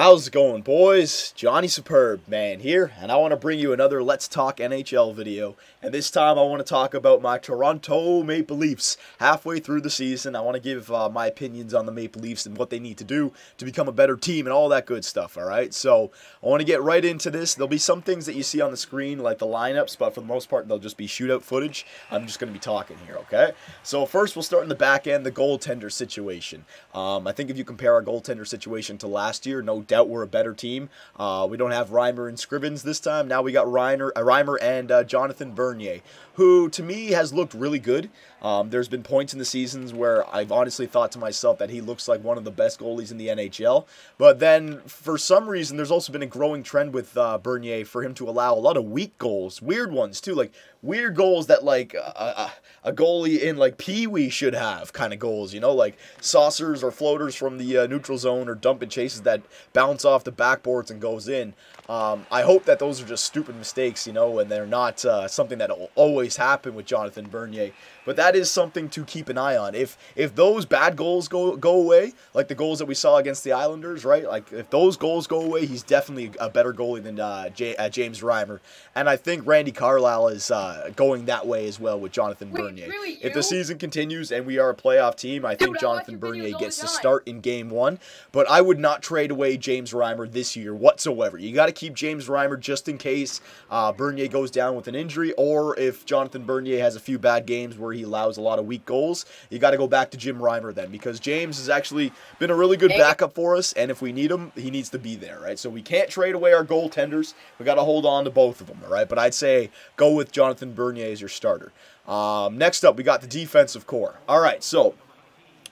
How's it going, boys? Johnny Superbman, here, and I want to bring you another Let's Talk NHL video. And this time I want to talk about my Toronto Maple Leafs. Halfway through the season, I want to give uh, my opinions on the Maple Leafs and what they need to do to become a better team and all that good stuff, alright? So, I want to get right into this. There'll be some things that you see on the screen, like the lineups, but for the most part, they'll just be shootout footage. I'm just going to be talking here, okay? So, first, we'll start in the back end, the goaltender situation. Um, I think if you compare our goaltender situation to last year, no doubt we're a better team. Uh, we don't have Reimer and Scrivens this time. Now we got Reiner, uh, Reimer and uh, Jonathan Bernier, who to me has looked really good. Um, there's been points in the seasons where I've honestly thought to myself that he looks like one of the best goalies in the NHL. But then, for some reason, there's also been a growing trend with uh, Bernier for him to allow a lot of weak goals, weird ones too, like weird goals that like a, a goalie in like Pee Wee should have kind of goals, you know, like saucers or floaters from the uh, neutral zone or dump and chases that bounce off the backboards and goes in. Um, I hope that those are just stupid mistakes, you know, and they're not uh, something that will always happen with Jonathan Bernier. But that is something to keep an eye on. If if those bad goals go go away, like the goals that we saw against the Islanders, right? Like if those goals go away, he's definitely a better goalie than uh, J- uh, James Reimer. And I think Randy Carlyle is uh, going that way as well with Jonathan Wait, Bernier. Really, if the season continues and we are a playoff team, I think Jonathan Bernier gets to start in game one. But I would not trade away James Reimer this year whatsoever. You got to keep James Reimer just in case uh, Bernier goes down with an injury, or if Jonathan Bernier has a few bad games where he allows a lot of weak goals, you got to go back to Jim Reimer then because James has actually been a really good backup for us, and if we need him, he needs to be there, right? So we can't trade away our goaltenders. We got to hold on to both of them, all right? But I'd say go with Jonathan Bernier as your starter. Um, next up, we got the defensive corps. All right, so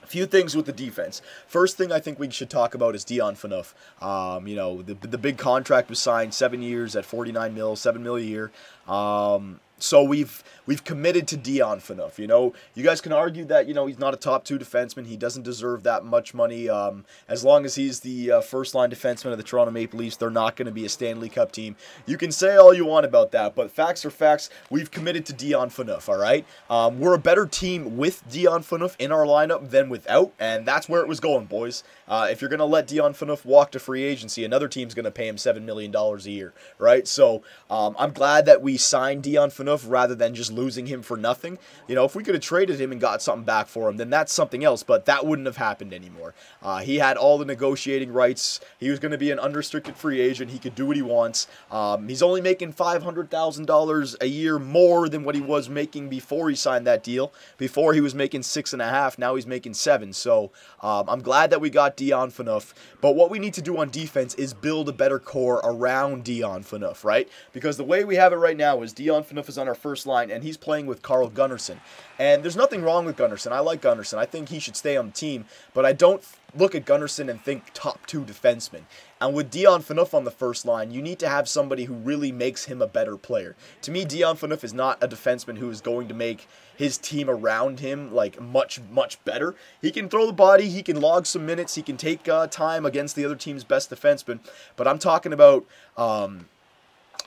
a few things with the defense. First thing I think we should talk about is Dion Phaneuf. Um, you know, the, the big contract was signed seven years at 49 mil, seven mil a year. Um, so we've we've committed to Dion Phaneuf. You know, you guys can argue that you know he's not a top two defenseman. He doesn't deserve that much money. Um, as long as he's the uh, first line defenseman of the Toronto Maple Leafs, they're not going to be a Stanley Cup team. You can say all you want about that, but facts are facts. We've committed to Dion Phaneuf. All right, um, we're a better team with Dion Phaneuf in our lineup than without, and that's where it was going, boys. Uh, if you're going to let Dion Phaneuf walk to free agency, another team's going to pay him seven million dollars a year, right? So um, I'm glad that we signed Dion Phaneuf enough rather than just losing him for nothing. You know, if we could have traded him and got something back for him, then that's something else, but that wouldn't have happened anymore. Uh, he had all the negotiating rights. He was going to be an unrestricted free agent. He could do what he wants. Um, he's only making $500,000 a year more than what he was making before he signed that deal. Before he was making six and a half, now he's making seven. So um, I'm glad that we got Dion Phaneuf. But what we need to do on defense is build a better core around Dion Phaneuf, right? Because the way we have it right now is Dion Phaneuf is on our first line, and he's playing with Carl Gunnarsson. And there's nothing wrong with Gunnarsson. I like Gunnarsson. I think he should stay on the team, but I don't look at Gunnarsson and think top two defenseman. And with Dion Phaneuf on the first line, you need to have somebody who really makes him a better player. To me, Dion Phaneuf is not a defenseman who is going to make his team around him like much, much better. He can throw the body, he can log some minutes, he can take uh, time against the other team's best defenseman. But I'm talking about um,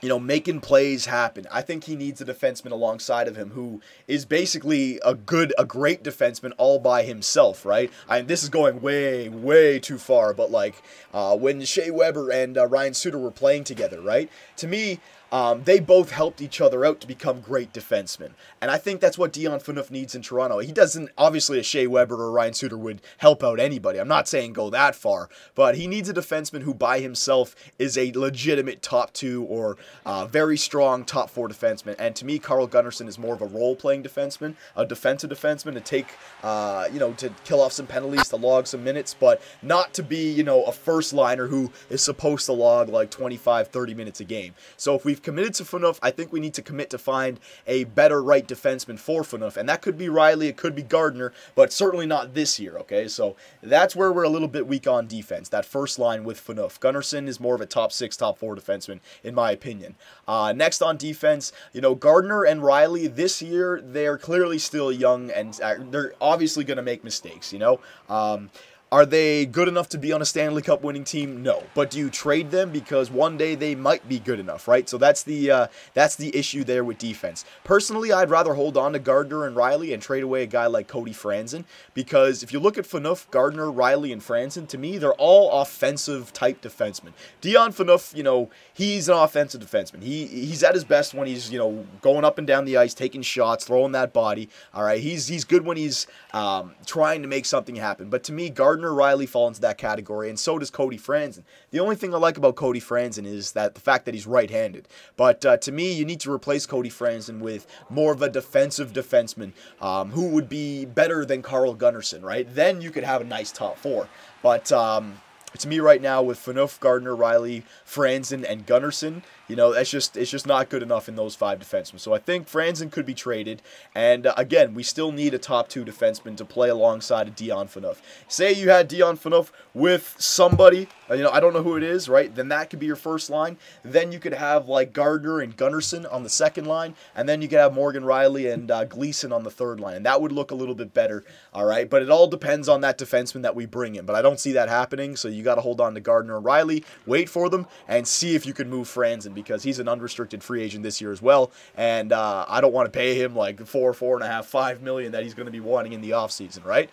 you know, making plays happen. I think he needs a defenseman alongside of him who is basically a good, a great defenseman all by himself, right? I mean, this is going way, way too far, but like uh, when Shea Weber and uh, Ryan Suter were playing together, right? To me, um, they both helped each other out to become great defensemen. And I think that's what Dion Phaneuf needs in Toronto. He doesn't, obviously, a Shea Weber or Ryan Suter would help out anybody. I'm not saying go that far, but he needs a defenseman who by himself is a legitimate top two or uh, very strong top four defenseman. And to me, Carl Gunnarsson is more of a role playing defenseman, a defensive defenseman to take, uh, you know, to kill off some penalties, to log some minutes, but not to be, you know, a first liner who is supposed to log like 25, 30 minutes a game. So if we've committed to Phaneuf. I think we need to commit to find a better right defenseman for Phaneuf. And that could be Rielly, it could be Gardiner, but certainly not this year, okay? So that's where we're a little bit weak on defense, that first line with Phaneuf. Gunnarsson is more of a top six, top four defenseman, in my opinion. Uh, next on defense, you know, Gardiner and Rielly this year, they're clearly still young and uh, they're obviously going to make mistakes, you know? Um, Are they good enough to be on a Stanley Cup winning team? No. But do you trade them because one day they might be good enough, right? So that's the uh, that's the issue there with defense. Personally, I'd rather hold on to Gardiner and Rielly and trade away a guy like Cody Franson because if you look at Phaneuf, Gardiner, Rielly, and Franson, to me they're all offensive type defensemen. Dion Phaneuf, you know, he's an offensive defenseman. He he's at his best when he's you know going up and down the ice, taking shots, throwing that body. All right, he's he's good when he's um, trying to make something happen. But to me, Gardiner Rielly fall into that category, and so does Cody Franson. The only thing I like about Cody Franson is that the fact that he's right-handed. But uh, to me, you need to replace Cody Franson with more of a defensive defenseman um, who would be better than Carl Gunnarsson, right? Then you could have a nice top four. But um, to me right now with Phaneuf, Gardiner, Rielly, Franson, and Gunnarsson, you know, that's just it's just not good enough in those five defensemen. So I think Franson could be traded, and uh, again, we still need a top two defenseman to play alongside of Dion Phaneuf. Say you had Dion Phaneuf with somebody, uh, you know, I don't know who it is, right? Then that could be your first line. Then you could have like Gardiner and Gunnarsson on the second line, and then you could have Morgan Rielly and uh, Gleason on the third line, and that would look a little bit better. All right, but it all depends on that defenseman that we bring in. But I don't see that happening, so you got to hold on to Gardiner and Rielly, wait for them, and see if you can move Franson because he's an unrestricted free agent this year as well. And uh, I don't want to pay him like four, four and a half, five million that he's going to be wanting in the offseason, right?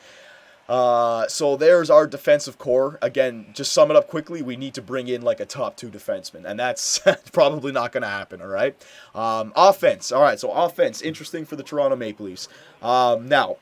Uh, so there's our defensive corps. Again, just sum it up quickly. We need to bring in like a top two defenseman, and that's probably not going to happen. All right. Um, offense. All right. So offense, interesting for the Toronto Maple Leafs. Um, now,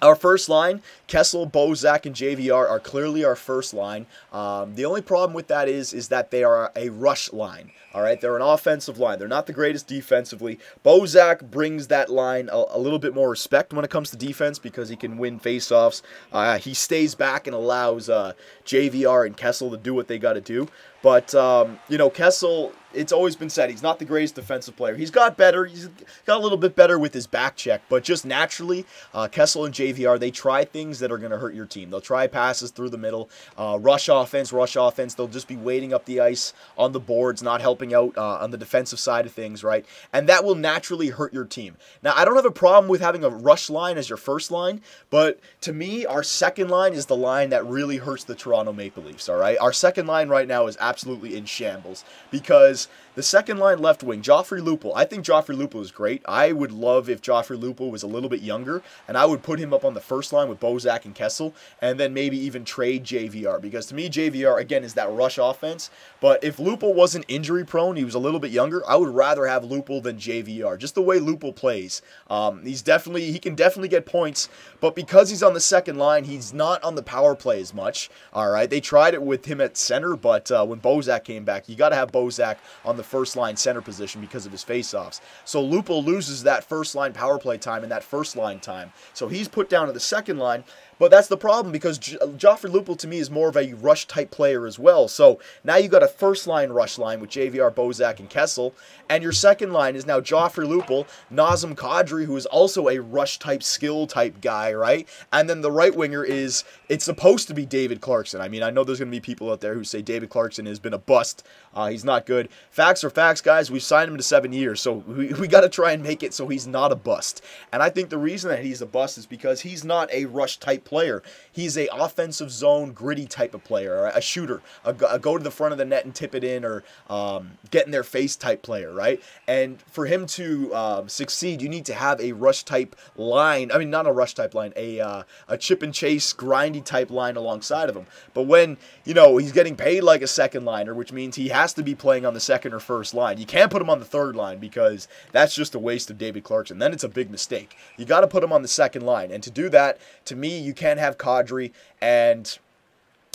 our first line, Kessel, Bozak, and JVR are clearly our first line. Um, the only problem with that is is that they are a rush line. All right, they're an offensive line. They're not the greatest defensively. Bozak brings that line a, a little bit more respect when it comes to defense because he can win faceoffs. Uh, he stays back and allows uh, JVR and Kessel to do what they got to do. But, um, you know, Kessel, it's always been said he's not the greatest defensive player. He's got better. He's got a little bit better with his back check. But just naturally, uh, Kessel and JVR, they try things that are going to hurt your team. They'll try passes through the middle, uh, rush offense, rush offense. They'll just be waiting up the ice on the boards, not helping out uh, on the defensive side of things, right? And that will naturally hurt your team. Now, I don't have a problem with having a rush line as your first line, but to me, our second line is the line that really hurts the Toronto Maple Leafs, all right? Our second line right now is absolutely in shambles because the second line left wing, Joffrey Lupul. I think Joffrey Lupul is great. I would love if Joffrey Lupul was a little bit younger, and I would put him up on the first line with Bozak and Kessel, and then maybe even trade JVR because to me JVR again is that rush offense. But if Lupul wasn't injury prone, he was a little bit younger. I would rather have Lupul than JVR. Just the way Lupul plays, um, he's definitely he can definitely get points, but because he's on the second line, he's not on the power play as much. All right, they tried it with him at center, but uh, when Bozak came back, you got to have Bozak on the first line center position because of his faceoffs. So Lupul loses that first line power play time and that first line time. So he's put down to the second line. But that's the problem because J- Joffrey Lupul to me is more of a rush type player as well. So now you got a first line rush line with JVR, Bozak, and Kessel, and your second line is now Joffrey Lupul, Nazem Kadri, who is also a rush type skill type guy, right? And then the right winger is it's supposed to be David Clarkson. I mean, I know there's going to be people out there who say David Clarkson has been a bust. Uh, he's not good. Facts are facts, guys. We've signed him to seven years, so we, we got to try and make it so he's not a bust. And I think the reason that he's a bust is because he's not a rush type player. He's a offensive zone, gritty type of player, a shooter, a, a, go to the front of the net and tip it in, or um, get in their face type player, right? And for him to um, succeed, you need to have a rush type line. I mean, not a rush type line, a uh, a chip and chase, grindy type line alongside of him. But when you know he's getting paid like a second liner, which means he has to be playing on the second or first line. You can't put him on the third line because that's just a waste of David Clarkson. Then it's a big mistake. You got to put him on the second line, and to do that, to me, you can't have Kadri and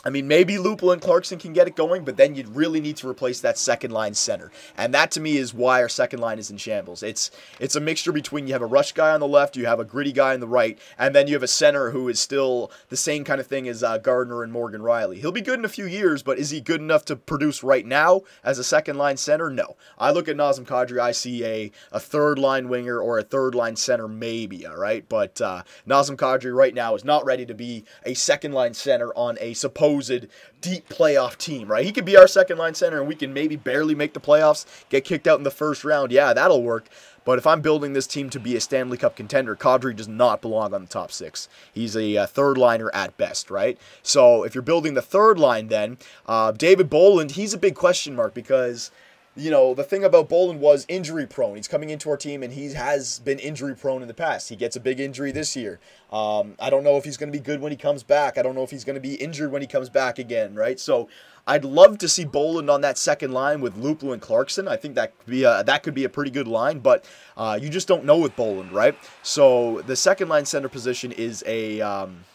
I mean, maybe Lupul and Clarkson can get it going, but then you'd really need to replace that second line center. And that to me is why our second line is in shambles. It's it's a mixture between you have a rush guy on the left, you have a gritty guy on the right, and then you have a center who is still the same kind of thing as uh, Gardiner and Morgan Rielly. He'll be good in a few years, but is he good enough to produce right now as a second line center? No. I look at Nazem Kadri, I see a, a third line winger or a third line center, maybe, all right? But uh, Nazem Kadri right now is not ready to be a second line center on a supposed deep playoff team, right? He could be our second line center and we can maybe barely make the playoffs, get kicked out in the first round. Yeah, that'll work. But if I'm building this team to be a Stanley Cup contender, Kadri does not belong on the top six. He's a, a uh, third liner at best, right? So if you're building the third line, then uh, David Bolland, he's a big question mark because you know, the thing about Bolland was injury prone. He's coming into our team and he has been injury prone in the past. He gets a big injury this year. Um, I don't know if he's going to be good when he comes back. I don't know if he's going to be injured when he comes back again, right? So I'd love to see Bolland on that second line with Lupul and Clarkson. I think that could be a, that could be a pretty good line, but uh, you just don't know with Bolland, right? So the second line center position is a. Um,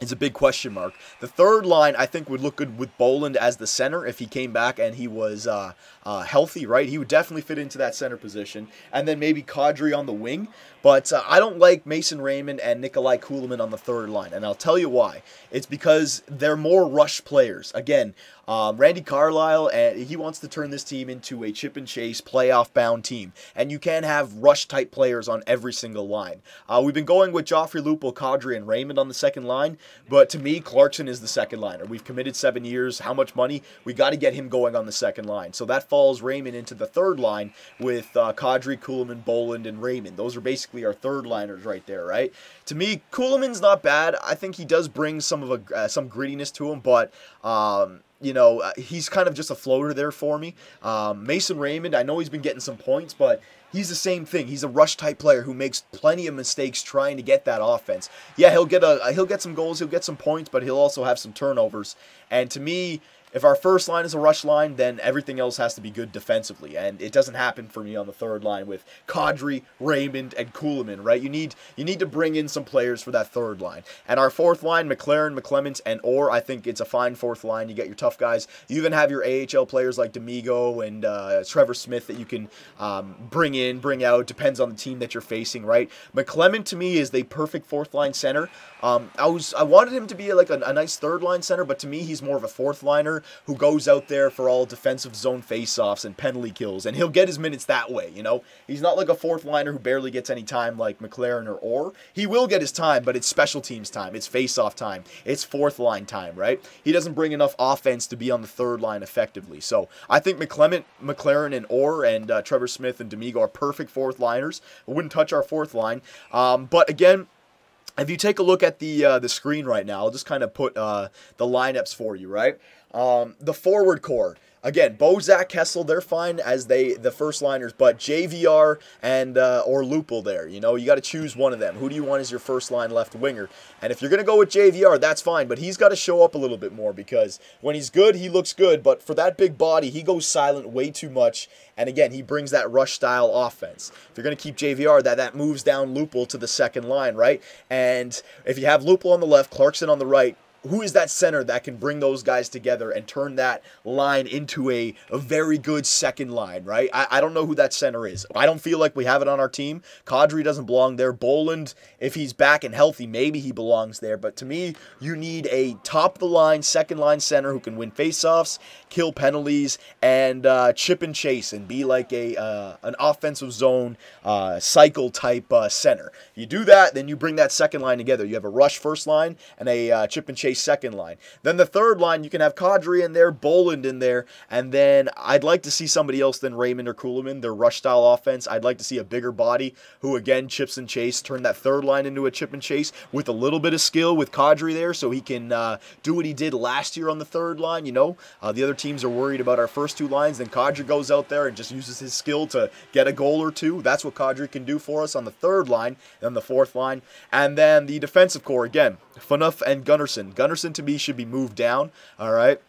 is a big question mark. The third line, I think, would look good with Bolland as the center if he came back and he was uh, uh, healthy, right? He would definitely fit into that center position. And then maybe Kadri on the wing. But uh, I don't like Mason Raymond and Nikolai Kulemin on the third line. And I'll tell you why. It's because they're more rush players. Again, um, Randy Carlyle, and he wants to turn this team into a chip and chase playoff bound team. And you can't have rush type players on every single line. Uh, we've been going with Joffrey Lupul, Kadri, and Raymond on the second line. But to me, Clarkson is the second liner. We've committed seven years. How much money? We got to get him going on the second line. So that falls Raymond into the third line with uh, Kadri, Kulemin, Bolland, and Raymond. Those are basically our third liners right there, right? To me, Kulemin's not bad. I think he does bring some of a uh, some grittiness to him, but um, you know, uh, he's kind of just a floater there for me. Um, Mason Raymond, I know he's been getting some points, but he's the same thing. He's a rush type player who makes plenty of mistakes trying to get that offense. Yeah, he'll get a he'll get some goals, he'll get some points, but he'll also have some turnovers. And to me, if our first line is a rush line, then everything else has to be good defensively, and it doesn't happen for me on the third line with Kadri, Raymond, and Kulemin. Right? You need you need to bring in some players for that third line, and our fourth line, McLaren, McClements, and Orr. I think it's a fine fourth line. You get your tough guys. You even have your AHL players like D'Amigo and uh, Trevor Smith that you can um, bring in, bring out. Depends on the team that you're facing. Right? McClement to me is the perfect fourth line center. Um, I was I wanted him to be like a, a nice third line center, but to me he's more of a fourth liner who goes out there for all defensive zone faceoffs and penalty kills, and he'll get his minutes that way. You know, he's not like a fourth liner who barely gets any time like McLaren or Orr. He will get his time, but it's special teams time, it's faceoff time, it's fourth line time, right? He doesn't bring enough offense to be on the third line effectively. So I think McClement, McLaren, and Orr and uh, Trevor Smith and D'Amigo are perfect fourth liners. I wouldn't touch our fourth line, um, but again if you take a look at the uh, the screen right now, I'll just kind of put uh, the lineups for you, right? Um, the forward corps. Again, Bozak, Kessel, they're fine as they the first liners, but JVR and uh, or Lupul there. You know, you got to choose one of them. Who do you want as your first line left winger? And if you're gonna go with JVR, that's fine, but he's got to show up a little bit more because when he's good, he looks good. But for that big body, he goes silent way too much. And again, he brings that rush style offense. If you're gonna keep JVR, that that moves down Lupul to the second line, right? And if you have Lupul on the left, Clarkson on the right, who is that center that can bring those guys together and turn that line into a, a very good second line, right? I, I don't know who that center is. I don't feel like we have it on our team. Kadri doesn't belong there. Bolland, if he's back and healthy, maybe he belongs there. But to me, you need a top the line, second line center who can win faceoffs, kill penalties, and uh, chip and chase and be like a uh, an offensive zone uh, cycle type uh, center. You do that, then you bring that second line together. You have a rush first line and a uh, chip and chase second line. Then the third line, you can have Kadri in there, Bolland in there, and then I'd like to see somebody else than Raymond or Kulemin, their rush style offense. I'd like to see a bigger body who, again, chips and chase, turn that third line into a chip and chase with a little bit of skill with Kadri there so he can uh, do what he did last year on the third line. You know, uh, the other teams are worried about our first two lines. Then Kadri goes out there and just uses his skill to get a goal or two. That's what Kadri can do for us on the third line and the fourth line. And then the defensive corps, again, Phaneuf and Gunnarsson. Gunnarsson to me should be moved down. All right.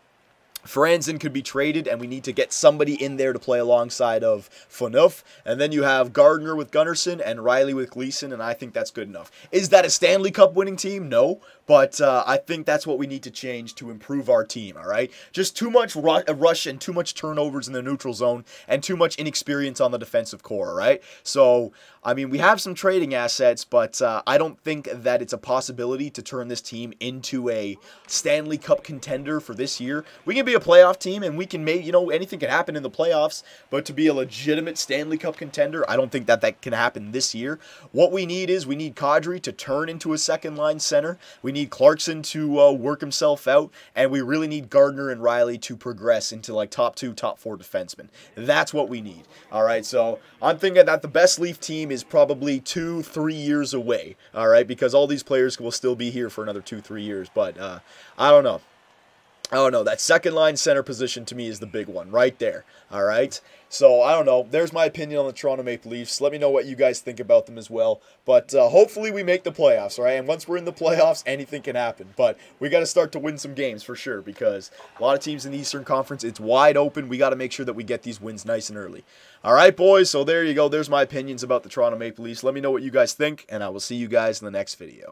Franson could be traded, and we need to get somebody in there to play alongside of Phaneuf. And then you have Gardiner with Gunnarsson and Rielly with Gleason, and I think that's good enough. Is that a Stanley Cup winning team? No, but uh, I think that's what we need to change to improve our team, all right? Just too much ru- rush and too much turnovers in the neutral zone and too much inexperience on the defensive corps, all right? So, I mean, we have some trading assets, but uh, I don't think that it's a possibility to turn this team into a Stanley Cup contender for this year. We can be a playoff team, and we can make you know anything can happen in the playoffs. But to be a legitimate Stanley Cup contender, I don't think that that can happen this year. What we need is we need Kadri to turn into a second line center. We need Clarkson to uh, work himself out, and we really need Gardiner and Rielly to progress into like top two, top four defensemen. That's what we need. All right, so I'm thinking that the best Leaf team is probably two, three years away. All right, because all these players will still be here for another two, three years. But uh, I don't know. I don't know. That second line center position to me is the big one right there. All right. So I don't know. There's my opinion on the Toronto Maple Leafs. Let me know what you guys think about them as well. But uh, hopefully we make the playoffs, right? And once we're in the playoffs, anything can happen. But we got to start to win some games for sure because a lot of teams in the Eastern Conference, it's wide open. We got to make sure that we get these wins nice and early. All right, boys. So there you go. There's my opinions about the Toronto Maple Leafs. Let me know what you guys think, and I will see you guys in the next video.